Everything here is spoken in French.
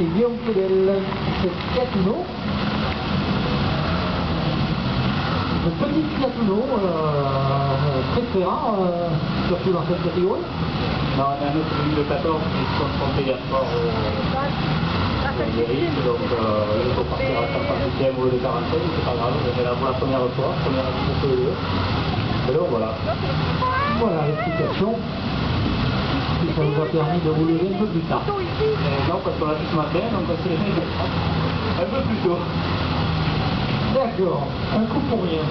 et Guillaume Fidel. C'est Catuno. Une petite Catuno, euh, très ferrant, euh, surtout dans cette catégorie. Non, on a un autre ligne de 14 qui se confrontait hier soir au Amérique, donc euh, il faut partir à 58e au lieu de 45, c'est pas grave, on est là pour la première fois, première fois pour le Et donc voilà. Voilà l'explication. Nous a permis de rouler un peu plus tard. Et non, parce qu'on l'a fait ce matin, donc on s'est un peu plus tôt. D'accord, un coup pour rien.